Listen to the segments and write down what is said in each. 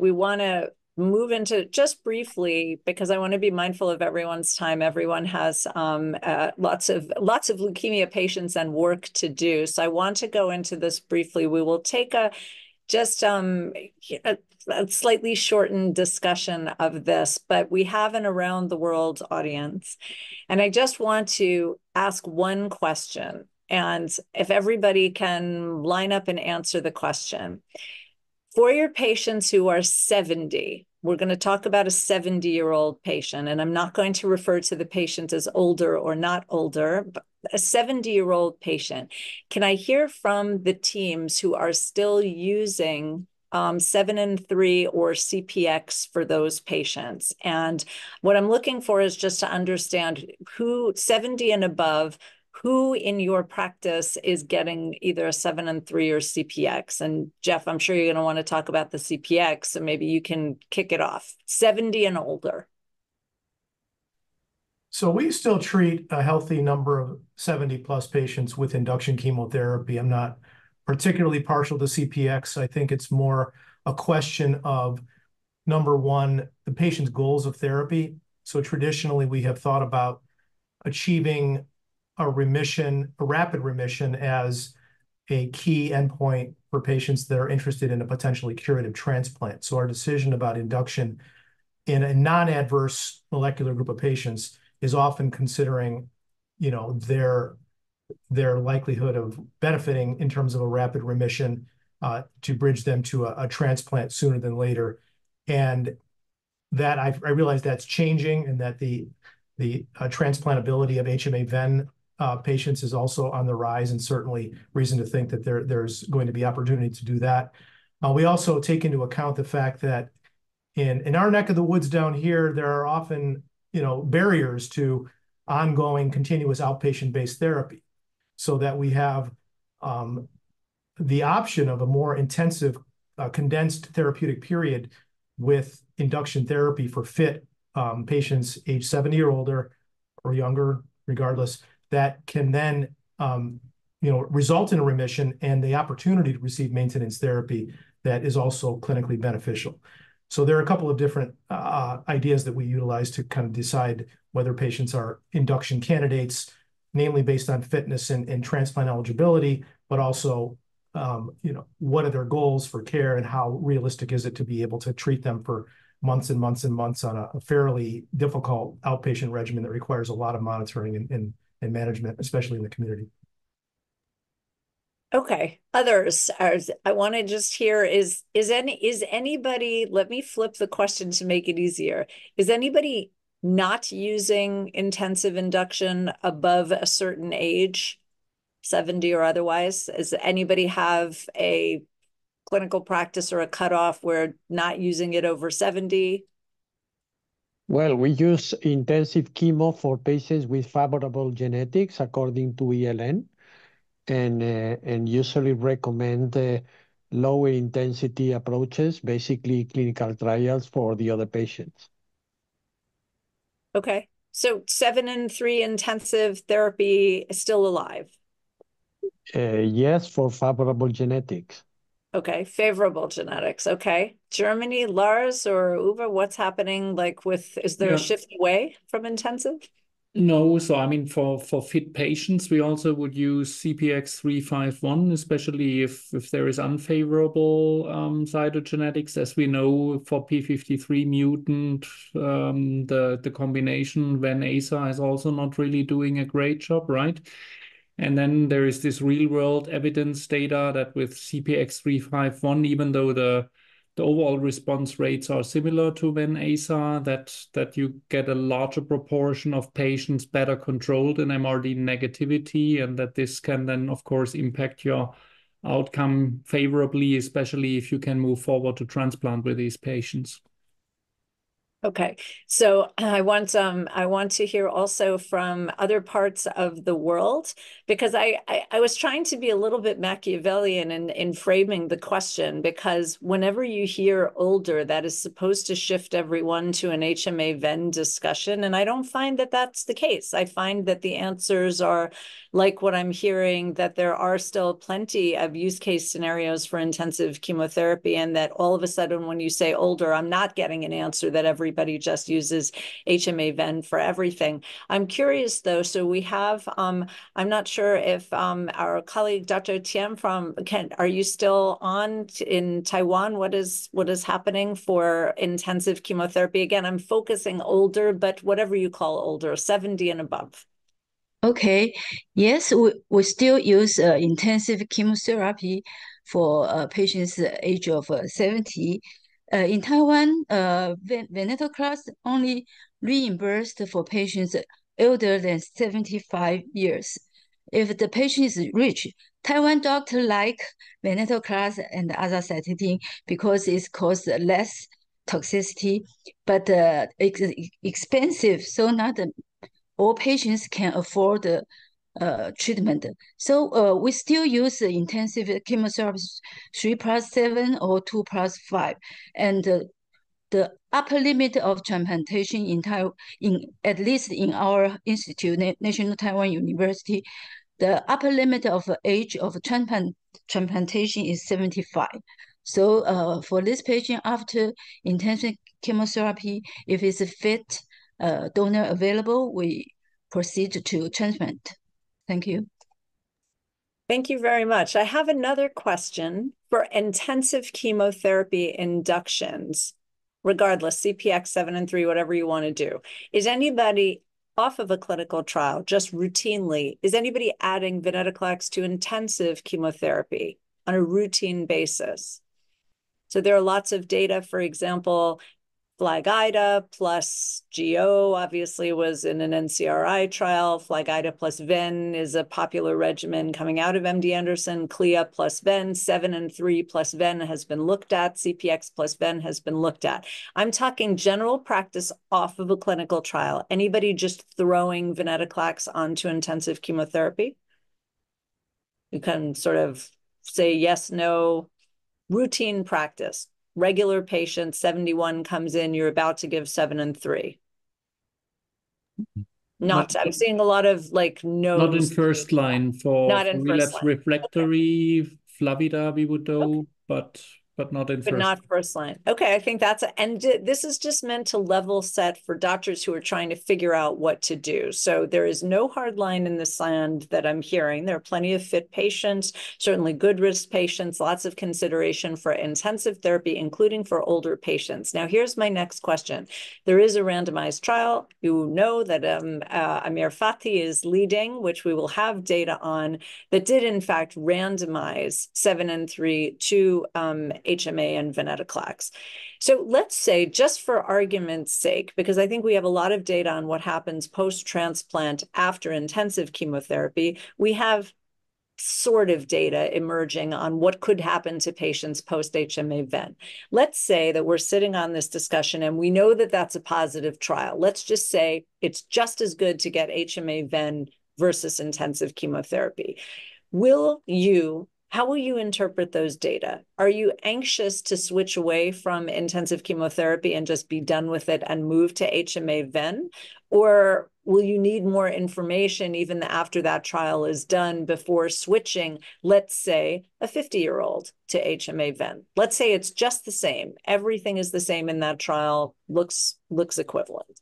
We want to move into just briefly because I want to be mindful of everyone's time. Everyone has um, uh, lots of lots of leukemia patients and work to do. So I want to go into this briefly. We will take a just um, a, a slightly shortened discussion of this, but we have an around the world audience, and I just want to ask one question. And if everybody can line up and answer the question, for your patients who are 70, we're going to talk about a 70 year old patient, and I'm not going to refer to the patient as older or not older, but a 70 year old patient. Can I hear from the teams who are still using um, seven and three or CPX for those patients? And what I'm looking for is just to understand who 70 and above who in your practice is getting either a seven and three or CPX? And Jeff, I'm sure you're going to want to talk about the CPX, so maybe you can kick it off. 70 and older. So we still treat a healthy number of 70 plus patients with induction chemotherapy. I'm not particularly partial to CPX. I think it's more a question of number one, the patient's goals of therapy. So traditionally, we have thought about achieving a remission, a rapid remission, as a key endpoint for patients that are interested in a potentially curative transplant. So our decision about induction in a non-adverse molecular group of patients is often considering, you know, their their likelihood of benefiting in terms of a rapid remission uh, to bridge them to a, transplant sooner than later. And that I, realize that's changing and that the the uh, transplantability of HMA-VEN patients is also on the rise, and certainly reason to think that there's going to be opportunity to do that. Uh, we also take into account the fact that in our neck of the woods down here, there are often, you know, barriers to ongoing continuous outpatient-based therapy, so that we have um, the option of a more intensive, uh, condensed therapeutic period with induction therapy for fit um, patients age 70 or older or younger, regardless, that can then um, you know, result in a remission and the opportunity to receive maintenance therapy that is also clinically beneficial. So there are a couple of different uh, ideas that we utilize to kind of decide whether patients are induction candidates, namely based on fitness and, transplant eligibility, but also, um, you know, what are their goals for care and how realistic is it to be able to treat them for months and months and months on a, a fairly difficult outpatient regimen that requires a lot of monitoring and, and management, especially in the community. Okay. Others, I want to just hear is is any is anybody, let me flip the question to make it easier. Is anybody not using intensive induction above a certain age, 70 or otherwise? Does anybody have a clinical practice or a cutoff where not using it over 70? Well, we use intensive chemo for patients with favorable genetics according to ELN, and uh, and usually recommend uh, lower intensity approaches, basically clinical trials for the other patients. Okay. So seven and three intensive therapy is still alive? Uh, yes, for favorable genetics. Okay, favorable genetics. Okay. Germany, Lars or Uwe, what's happening like with is there yeah. a shift away from intensive? No, so I mean for for fit patients, we also would use CPX three five one, especially if if there is unfavorable um, cytogenetics, as we know for P fifty three mutant, um, the the combination Ven-Aza is also not really doing a great job, right? And then there is this real world evidence data that with CPX351, even though the the overall response rates are similar to Ven-Aza, that, that you get a larger proportion of patients better controlled in MRD negativity, and that this can then, of course, impact your outcome favorably, especially if you can move forward to transplant with these patients. Okay, so I want um I want to hear also from other parts of the world because I, I, I was trying to be a little bit Machiavellian in in framing the question because whenever you hear older, that is supposed to shift everyone to an HMA Ven discussion, and I don't find that that's the case. I find that the answers are like what I'm hearing that there are still plenty of use case scenarios for intensive chemotherapy, and that all of a sudden when you say older, I'm not getting an answer that every everybody just uses HMA Ven for everything. I'm curious though, so we have, um, I'm not sure if um, our colleague Dr. Tien from, Kent, are you still on in Taiwan? What is what is happening for intensive chemotherapy? Again, I'm focusing older, but whatever you call older, 70 and above. Okay, yes, we, we still use uh, intensive chemotherapy for uh, patients age of uh, 70 uh, in Taiwan, uh, venetoclax only reimbursed for patients older than 75 years. If the patient is rich, Taiwan doctor like venetoclax and other azacitidine because it causes less toxicity, but uh, it's expensive, so not all patients can afford uh, treatment. So uh, we still use intensive chemotherapy 3 plus 7 or 2 plus 5. And uh, the upper limit of transplantation in Taiwan, in at least in our institute, National Taiwan University, the upper limit of age of transplant, transplantation is 75. So uh, for this patient after intensive chemotherapy, if it's a fit uh, donor available, we proceed to transplant. Thank you. Thank you very much. I have another question for intensive chemotherapy inductions, regardless, CPX 7 and 3, whatever you want to do. Is anybody off of a clinical trial just routinely, is anybody adding venetoclax to intensive chemotherapy on a routine basis? So there are lots of data, for example, FLAG-IDA plus GO obviously was in an NCRI trial. FLAG-IDA plus VEN is a popular regimen coming out of MD Anderson. CLIA plus VEN, 7 and 3 plus VEN has been looked at. CPX plus VEN has been looked at. I'm talking general practice off of a clinical trial. Anybody just throwing venetoclax onto intensive chemotherapy? You can sort of say yes, no, routine practice regular patient, 71 comes in, you're about to give seven and three. Mm-hmm. Not, not I'm seeing a lot of like no. Not in first line for, not in relapse refractory okay. FLAG-IDA, we would do, okay. but but not in but first. not first line. Okay, I think that's a, and this is just meant to level set for doctors who are trying to figure out what to do. So there is no hard line in the sand that I'm hearing. There are plenty of fit patients, certainly good risk patients, lots of consideration for intensive therapy, including for older patients. Now, here's my next question. There is a randomized trial. You know that um, uh, Amir Fathi is leading, which we will have data on, that did in fact randomize seven and three to um, HMA and venetoclax. So let's say, just for argument's sake, because I think we have a lot of data on what happens post-transplant after intensive chemotherapy, we have sort of data emerging on what could happen to patients post HMA ven. Let's say that we're sitting on this discussion and we know that that's a positive trial. Let's just say it's just as good to get HMA ven versus intensive chemotherapy. Will you how will you interpret those data? Are you anxious to switch away from intensive chemotherapy and just be done with it and move to HMA ven? Or will you need more information even after that trial is done before switching, let's say, a 50 year old to HMA ven? Let's say it's just the same. Everything is the same in that trial, looks, looks equivalent.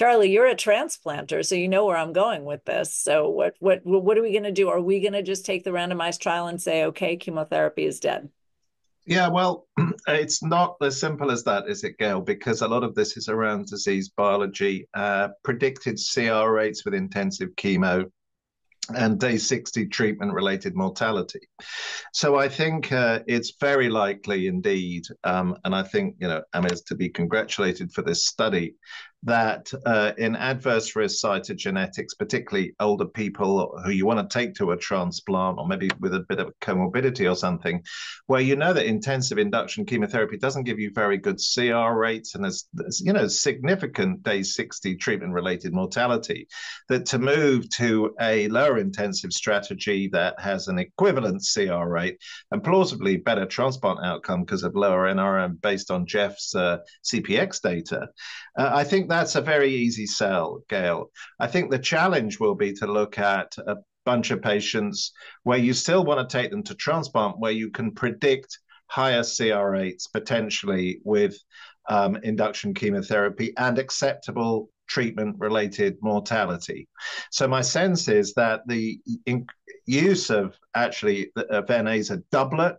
Charlie, you're a transplanter, so you know where I'm going with this. So what what what are we going to do? Are we going to just take the randomized trial and say, okay, chemotherapy is dead? Yeah, well, it's not as simple as that, is it, Gail? Because a lot of this is around disease biology, uh, predicted CR rates with intensive chemo, and day 60 treatment related mortality. So I think uh, it's very likely indeed, um, and I think, you know, Amir is to be congratulated for this study, that uh, in adverse risk cytogenetics, particularly older people who you want to take to a transplant or maybe with a bit of comorbidity or something, where you know that intensive induction chemotherapy doesn't give you very good CR rates and there's, you know significant day 60 treatment related mortality, that to move to a lower intensive strategy that has an equivalent CR rate and plausibly better transplant outcome because of lower NRM based on Jeff's uh, CPX data, uh, I think that's a very easy sell, Gail. I think the challenge will be to look at a bunch of patients where you still want to take them to transplant, where you can predict higher CR rates potentially with um, induction chemotherapy and acceptable treatment related mortality. So, my sense is that the use of actually a Ven-Aza doublet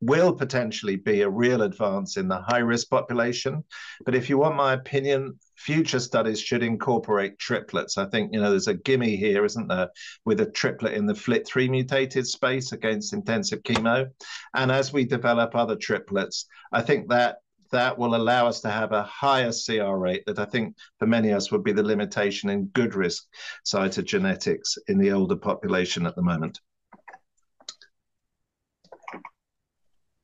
will potentially be a real advance in the high risk population. But if you want my opinion, future studies should incorporate triplets. I think, you know, there's a gimme here, isn't there, with a triplet in the FLT3 mutated space against intensive chemo. And as we develop other triplets, I think that that will allow us to have a higher CR rate that I think for many of us would be the limitation in good risk cytogenetics in the older population at the moment.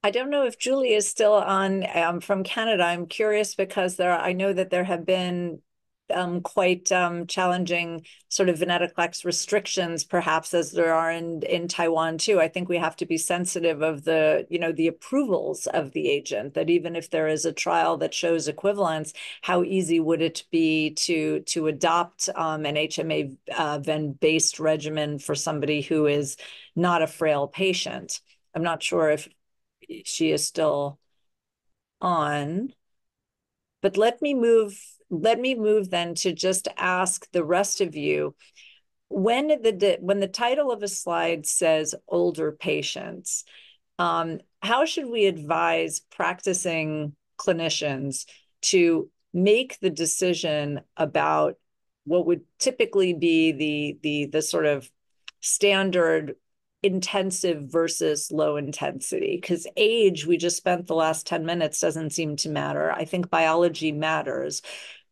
I don't know if Julie is still on um, from Canada. I'm curious because there, I know that there have been um, quite um, challenging sort of venetoclax restrictions, perhaps as there are in in Taiwan too. I think we have to be sensitive of the you know the approvals of the agent. That even if there is a trial that shows equivalence, how easy would it be to to adopt um, an HMA uh, ven based regimen for somebody who is not a frail patient? I'm not sure if she is still on. But let me move, let me move then to just ask the rest of you, when the when the title of a slide says older patients, um, how should we advise practicing clinicians to make the decision about what would typically be the the the sort of standard intensive versus low intensity because age we just spent the last 10 minutes doesn't seem to matter. I think biology matters.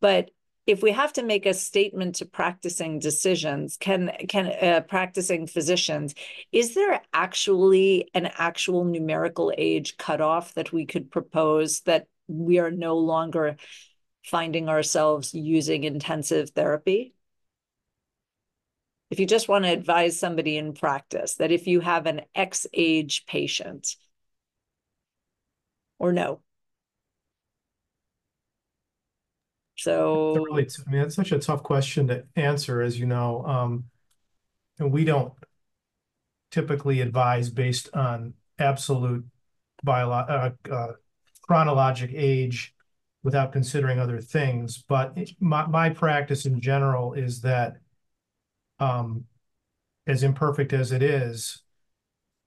But if we have to make a statement to practicing decisions can can uh, practicing physicians is there actually an actual numerical age cutoff that we could propose that we are no longer finding ourselves using intensive therapy if you just want to advise somebody in practice that if you have an X age patient or no. So really, I mean, it's such a tough question to answer, as you know. Um, and we don't typically advise based on absolute bio uh, uh, chronologic age without considering other things. But my, my practice in general is that um, as imperfect as it is,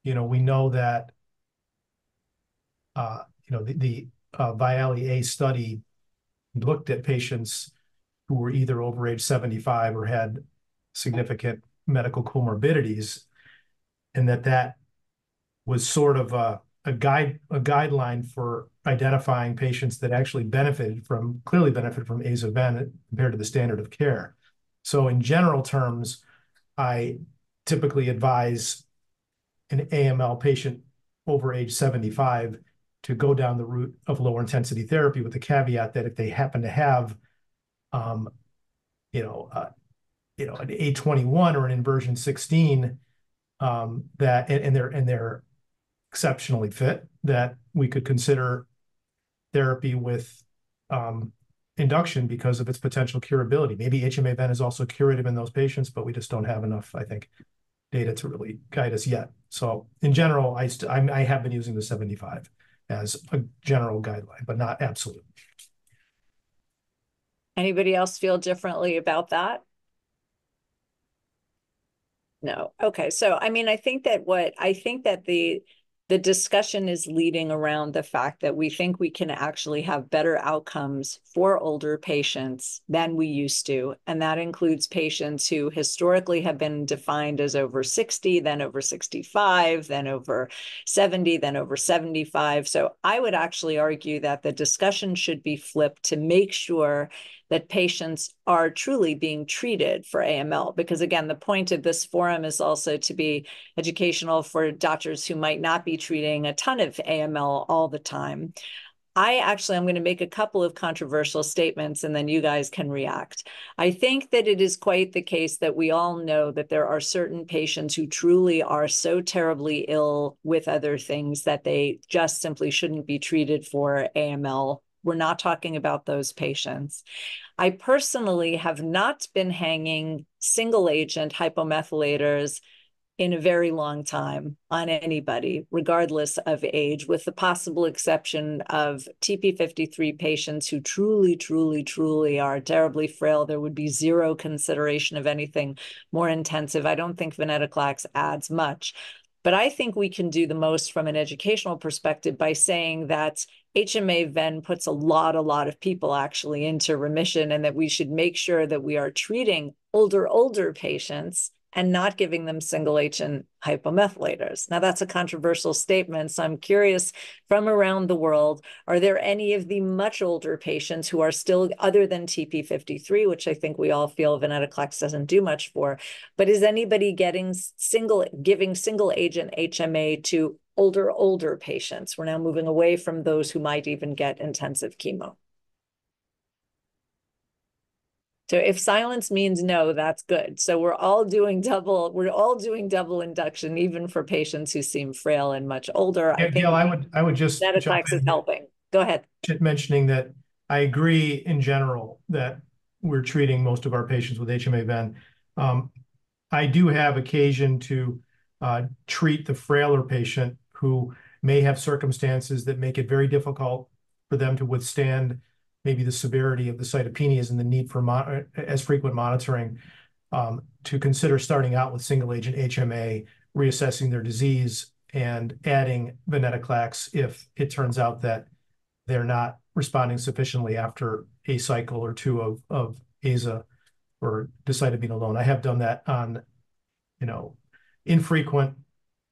you know, we know that, uh, you know, the, the uh, VIALE-A study looked at patients who were either over age 75 or had significant medical comorbidities, and that that was sort of a, a guide a guideline for identifying patients that actually benefited from clearly benefited from aza-ven compared to the standard of care. So in general terms, I typically advise an AML patient over age 75 to go down the route of lower intensity therapy with the caveat that if they happen to have, um, you know, uh, you know, an 8;21 or an inversion 16, um, that and, and they're and they're exceptionally fit, that we could consider therapy with um, induction because of its potential curability. Maybe HMA-ven is also curative in those patients, but we just don't have enough, I think, data to really guide us yet. So in general, I, I, I have been using the 75 as a general guideline, but not absolute. Anybody else feel differently about that? No. Okay. So, I mean, I think that what I think that the the discussion is leading around the fact that we think we can actually have better outcomes for older patients than we used to. And that includes patients who historically have been defined as over 60, then over 65, then over 70, then over 75. So I would actually argue that the discussion should be flipped to make sure that patients are truly being treated for AML. Because again, the point of this forum is also to be educational for doctors who might not be treating a ton of AML all the time. I actually, I'm going to make a couple of controversial statements and then you guys can react. I think that it is quite the case that we all know that there are certain patients who truly are so terribly ill with other things that they just simply shouldn't be treated for AML we're not talking about those patients. I personally have not been hanging single agent hypomethylators in a very long time on anybody, regardless of age, with the possible exception of TP53 patients who truly, truly, truly are terribly frail. There would be zero consideration of anything more intensive. I don't think venetoclax adds much. But I think we can do the most from an educational perspective by saying that HMA Ven puts a lot, a lot of people actually into remission, and that we should make sure that we are treating older, older patients and not giving them single agent hypomethylators. Now, that's a controversial statement. So I'm curious from around the world, are there any of the much older patients who are still, other than TP53, which I think we all feel venetoclax doesn't do much for, but is anybody getting single, giving single agent HMA to older, older patients? We're now moving away from those who might even get intensive chemo. So if silence means no, that's good. So we're all doing double, we're all doing double induction, even for patients who seem frail and much older. Yeah, I think Gail, I would I would just venetoclax is helping. Go ahead. Mentioning that I agree in general that we're treating most of our patients with HMA ven. Um, I do have occasion to uh, treat the frailer patient who may have circumstances that make it very difficult for them to withstand maybe the severity of the cytopenias and the need for as frequent monitoring um, to consider starting out with single agent HMA, reassessing their disease, and adding venetoclax if it turns out that they're not responding sufficiently after a cycle or two of, of AZA or decitabine alone. I have done that on, you know, infrequent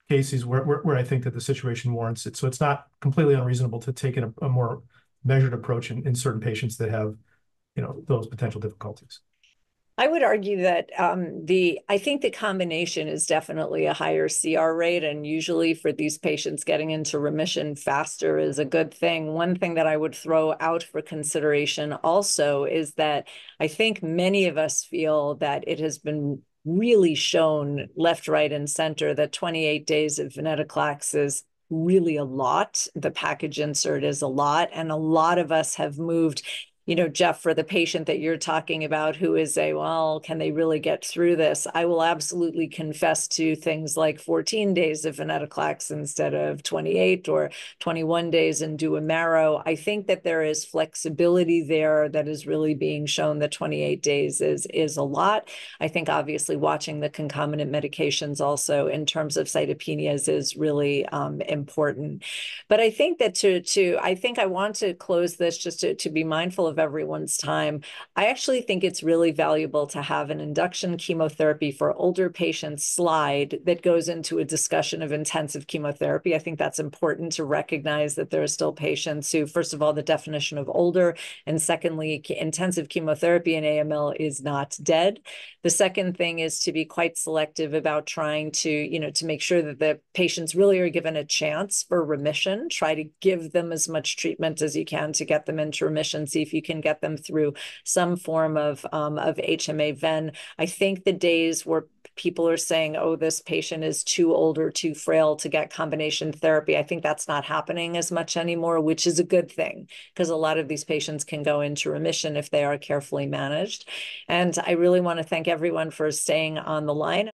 cases where, I think that the situation warrants it. So it's not completely unreasonable to take a, more measured approach in, in certain patients that have, you know, those potential difficulties. I would argue that um, the I think the combination is definitely a higher CR rate, and usually for these patients, getting into remission faster is a good thing. One thing that I would throw out for consideration also is that I think many of us feel that it has been really shown left, right, and center that 28 days of venetoclax is really a lot. The package insert is a lot. And a lot of us have moved you know, Jeff, for the patient that you're talking about who is a, well, can they really get through this? I will absolutely confess to things like 14 days of venetoclax instead of 28 or 21 days and do a marrow. I think that there is flexibility there that is really being shown that 28 days is, is a lot. I think obviously watching the concomitant medications also in terms of cytopenias is really um, important. But I think that to, to, I think I want to close this just to, to be mindful of of everyone's time. I actually think it's really valuable to have an induction chemotherapy for older patients slide that goes into a discussion of intensive chemotherapy. I think that's important to recognize that there are still patients who, first of all, the definition of older, and secondly, intensive chemotherapy in AML is not dead. The second thing is to be quite selective about trying to, you know, to make sure that the patients really are given a chance for remission. Try to give them as much treatment as you can to get them into remission. See if you can get them through some form of um, of HMA ven. I think the days where people are saying, oh, this patient is too old or too frail to get combination therapy. I think that's not happening as much anymore, which is a good thing because a lot of these patients can go into remission if they are carefully managed. And I really want to thank everyone for staying on the line.